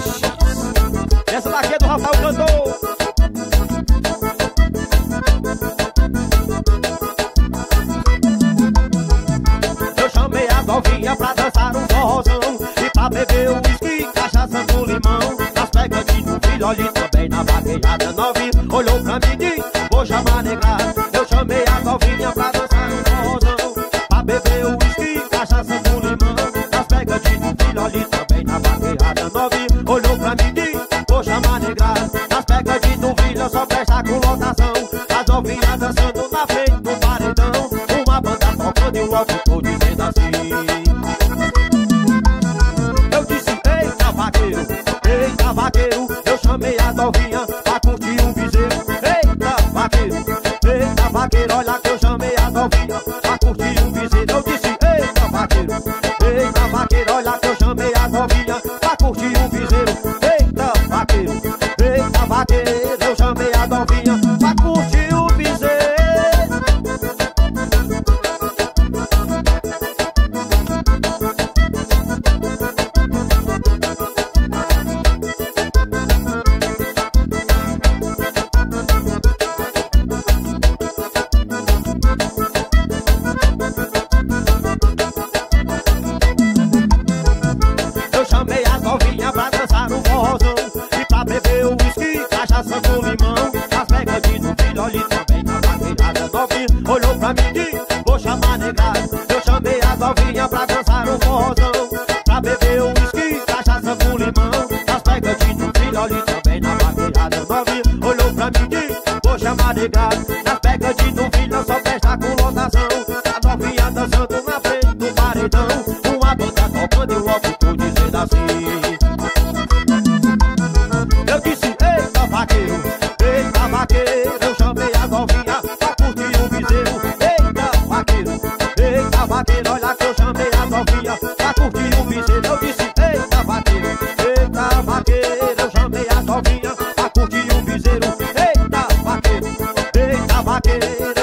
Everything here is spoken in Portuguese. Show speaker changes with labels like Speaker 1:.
Speaker 1: Peixes. Essa daqui é do Rafael Cantor. Eu chamei a novinha pra dançar um forrozão E pra beber o uísque, cachaça com limão Nas pegadinhas do filho, olhe também na vaquejada Novinha olhou pra mim e disse, vou chamar negra Eu chamei a novinha pra dançar um forrozão Pra beber o uísque, cachaça com limão Nas pegadinhas do filho, olhe também dançando na frente do paredão. Uma banda tocando e o locutor dizendo assim. Eu disse, eita vaqueiro, eita vaqueiro. Eu chamei a novinha pra curtir um piseiro Eita vaqueiro, eita vaqueiro Olha que eu chamei a novinha pra curtir um piseiro Eu disse, eita vaqueiro, eita vaqueiro Olha que eu chamei a novinha pra curtir um piseiro olhou pra mim e disse, chamar negra Nas pegadinhas do filho, só festa com lotação. A novinha dançando na frente do paredão Uma banda tocando e o locutor dizendo assim. Eu disse, eita vaqueiro, eita vaqueiro Eu chamei a novinha pra curtir o piseiro Eita vaqueiro, eita vaqueiro Olha que eu chamei a novinha a